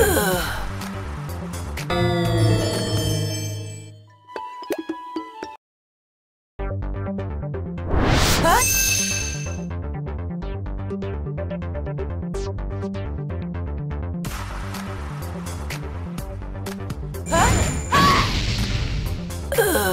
Ugh. Huh?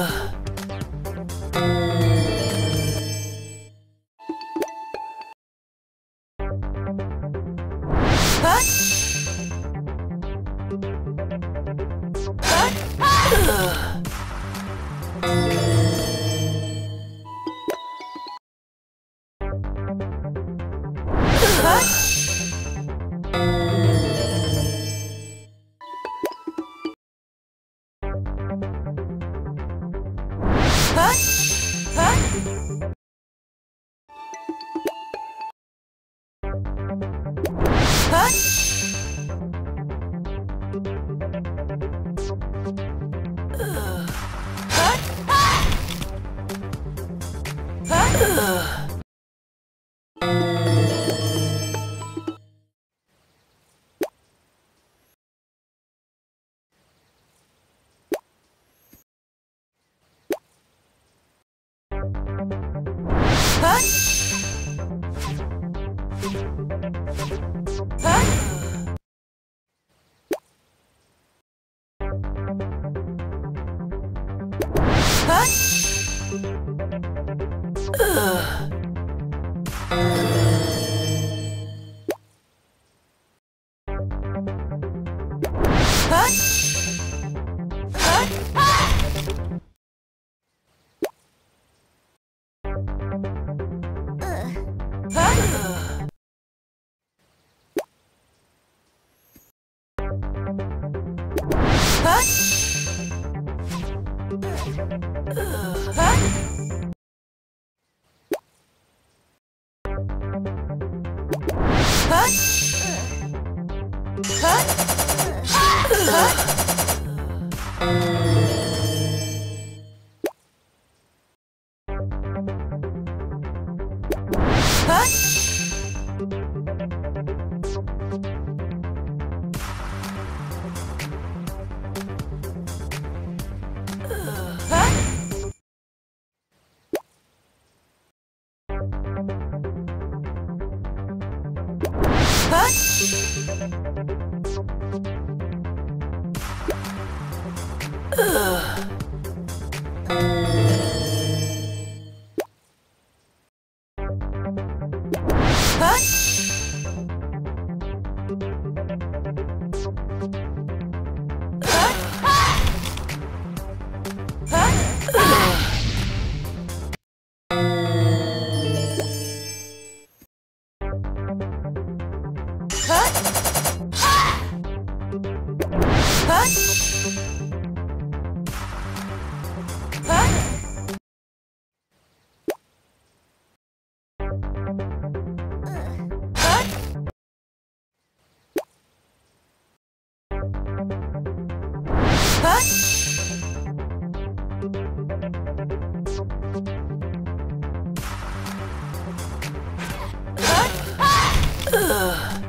Ugh. Huh? Ugh. Ugh.